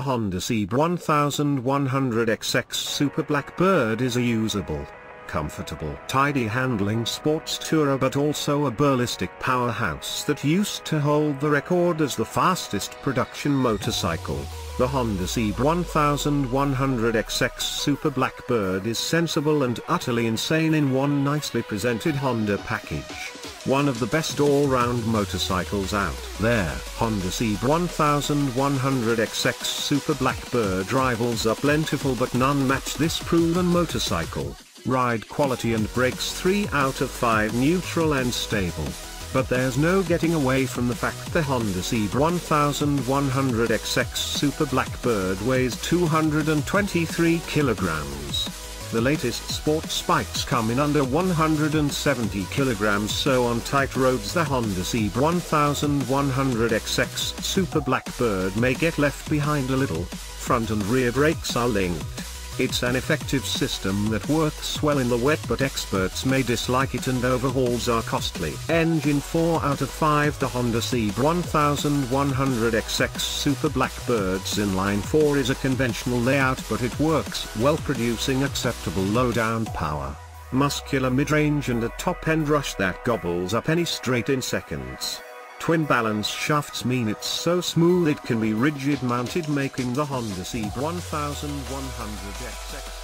The Honda CBR1100XX Super Blackbird is a usable, comfortable, tidy handling sports tourer but also a ballistic powerhouse that used to hold the record as the fastest production motorcycle. The Honda CBR1100XX Super Blackbird is sensible and utterly insane in one nicely presented Honda package. One of the best all-round motorcycles out there. Honda CBR1100XX Super Blackbird rivals are plentiful but none match this proven motorcycle. Ride quality and brakes 3 out of 5 neutral and stable. But there's no getting away from the fact the Honda CBR1100XX Super Blackbird weighs 223 kilograms. The latest sports bikes come in under 170 kilograms so on tight roads the Honda CBR1100XX Super Blackbird may get left behind a little, front and rear brakes are linked. It's an effective system that works well in the wet but experts may dislike it and overhauls are costly. Engine 4 out of 5 The Honda CBR1100XX Super Blackbird's inline 4 is a conventional layout but it works well producing acceptable low-down power, muscular mid-range and a top-end rush that gobbles up any straight in seconds. Twin balance shafts mean it's so smooth it can be rigid mounted making the Honda CBR1100XX